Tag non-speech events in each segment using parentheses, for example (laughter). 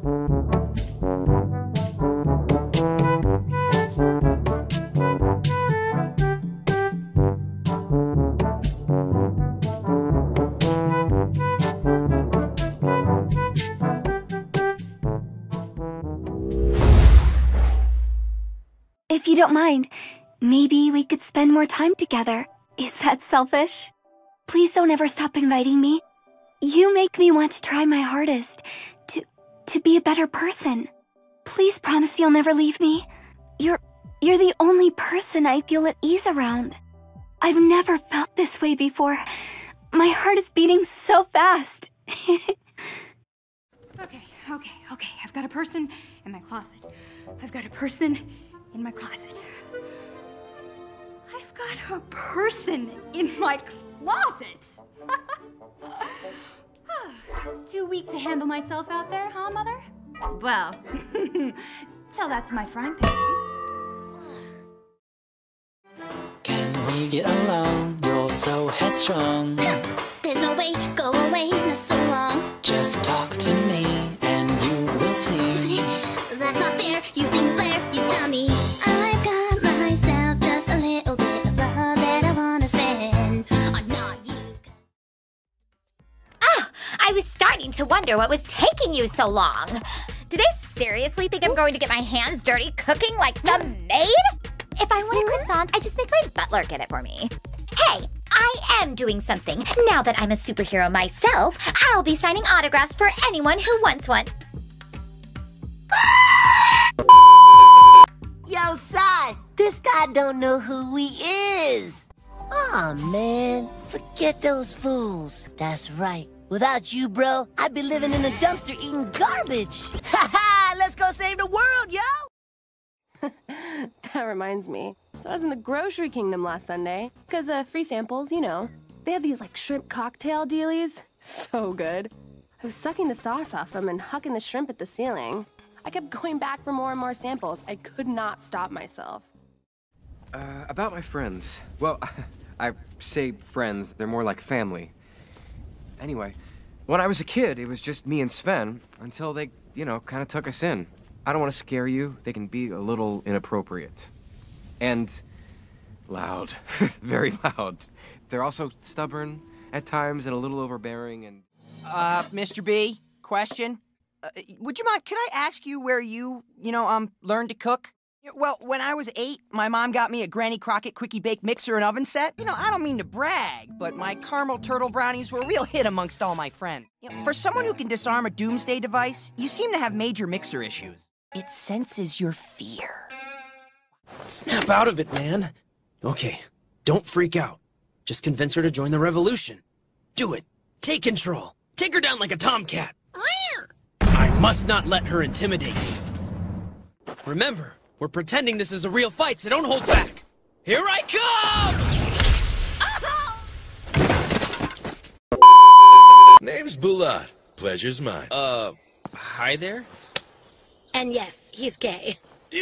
If you don't mind, maybe we could spend more time together. Is that selfish? Please don't ever stop inviting me. You make me want to try my hardest to be a better person. Please promise you'll never leave me. You're you're the only person I feel at ease around. I've never felt this way before. My heart is beating so fast. (laughs) Okay, okay, okay. I've got a person in my closet. I've got a person in my closet. I've got a person in my closet. (laughs) (sighs) Too weak to handle myself out there, huh, Mother? Well, (laughs) tell that to my friend Peggy. Can we get along? You're so headstrong. (clears throat) There's no way, go away, not so long. Just talk to me and you will see. (laughs) That's not fair, using flair, you starting to wonder what was taking you so long. Do they seriously think I'm going to get my hands dirty cooking like some maid? If I want a croissant, I just make my butler get it for me. Hey, I am doing something. Now that I'm a superhero myself, I'll be signing autographs for anyone who wants one. Yo, Sai, this guy don't know who he is. Aw, man, forget those fools. That's right. Without you, bro, I'd be living in a dumpster eating garbage. (laughs) Ha ha! Let's go save the world, yo! (laughs) That reminds me. So I was in the grocery kingdom last Sunday, because uh, free samples, you know. They had these like shrimp cocktail dealies. (laughs) So good. I was sucking the sauce off them and hucking the shrimp at the ceiling. I kept going back for more and more samples. I could not stop myself. Uh, about my friends. Well, I say friends, they're more like family. Anyway, when I was a kid, it was just me and Sven until they, you know, kind of took us in. I don't want to scare you, they can be a little inappropriate. And loud. (laughs) Very loud. They're also stubborn at times and a little overbearing and. Uh, Mr. B, question. Uh, would you mind, could I ask you where you, you know, um, learned to cook? Yeah, Well, when I was eight, my mom got me a Granny Crockett Quickie Bake mixer and oven set. You know, I don't mean to brag, but my caramel turtle brownies were a real hit amongst all my friends. You know, for someone who can disarm a doomsday device, you seem to have major mixer issues. It senses your fear. Snap out of it, man. Okay, don't freak out. Just convince her to join the revolution. Do it. Take control. Take her down like a tomcat. I must not let her intimidate me. Remember, we're pretending this is a real fight, so don't hold back. Here I come! (laughs) Name's Bulat. Pleasure's mine. Uh, hi there? And yes, he's gay. (laughs)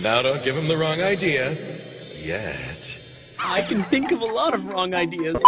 Now don't give him the wrong idea. Yet. I can think of a lot of wrong ideas.